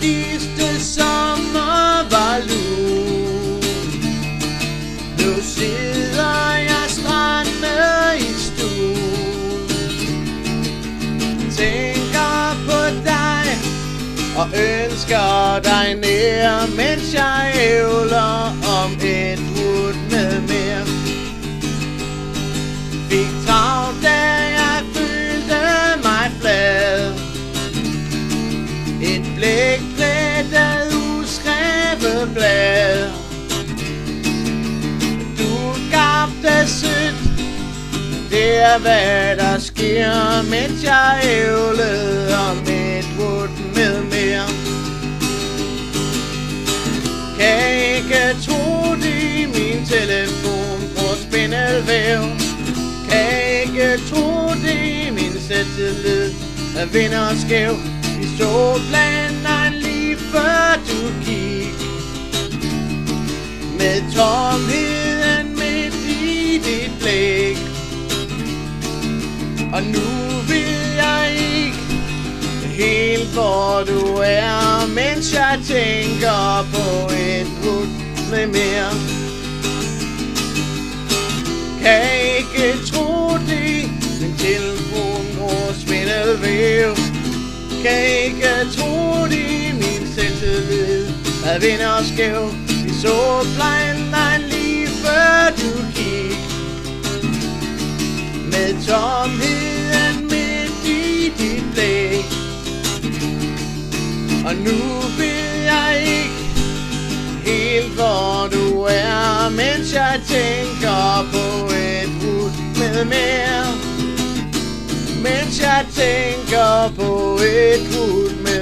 sidste sommer var lun Nu sidder jeg strandet i stuen. Tænker på dig og ønsker dig nær Mens jeg ævler om et rut Et blækplættet uskrevet blad. Du gabte sødt. Det er hvad der sker Mens jeg ævlede om et wood med mere. Kan ikke tro det min telefon på spindelvæv. Kan ikke tro det min sættelid er vinder skæv. Vi så planen lige før du gik Med tomheden midt i dit blik Og nu ved jeg ikke helt hvor du er Mens jeg tænker på et hud med mere. Kan Kan ikke tro det Min selvtillid. Er vinder skæv? Vi så blind lige før du gik. Med tomheden midt i dit blik Og nu ved jeg ikke helt hvor du er Mens jeg tænker på et wood med mere tænker på et wood med